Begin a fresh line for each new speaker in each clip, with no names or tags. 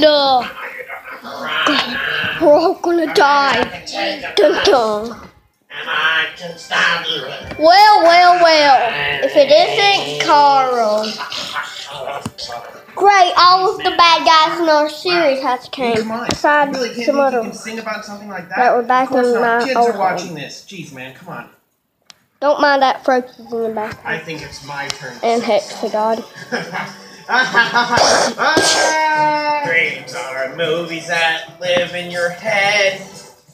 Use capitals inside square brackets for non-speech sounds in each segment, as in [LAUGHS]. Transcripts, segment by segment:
No. We're all gonna die. Dun dun.
And I can stab.
Well, well, well. If it isn't Carl. Great, all of the bad guys in our series has came. Besides
really
some other
can sing about something like that?
that were back in my
Kids are watching this. Jeez, man, come on.
Don't mind that Froakes is in the back.
I think it's my turn.
And
are movies that live in your head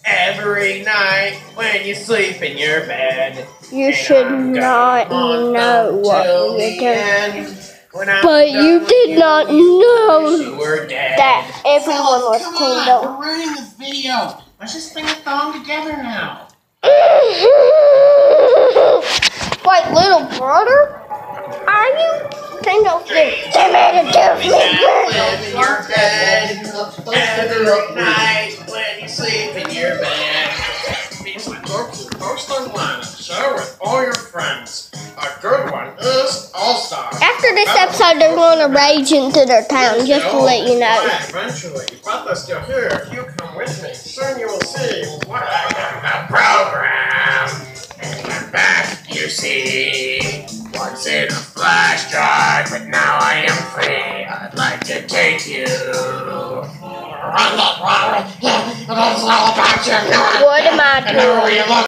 every night when you sleep in your bed.
You
And
should
I'm
not
gonna haunt
know what you're doing.
end. When I'm
But you
with
did not
wish you
know
were dead.
that everyone was
Come
teamed
on,
up.
we're ruining this video. Let's just sing a song together now. [LAUGHS]
Wait, little brother? Are you? Think of this. They made a
Movies that
difference.
live in your bed every night when you sleep in your bed. These are books and post online. Share with all your friends. A good one is All Star.
After this episode, they're going to rage into their town, just to let you know.
Eventually, but they're still here. If you come with me, soon you will see what I got the program. And I'm back, you see. Once in a flash drive, but now I am free. I'd like to take you.
What am I doing?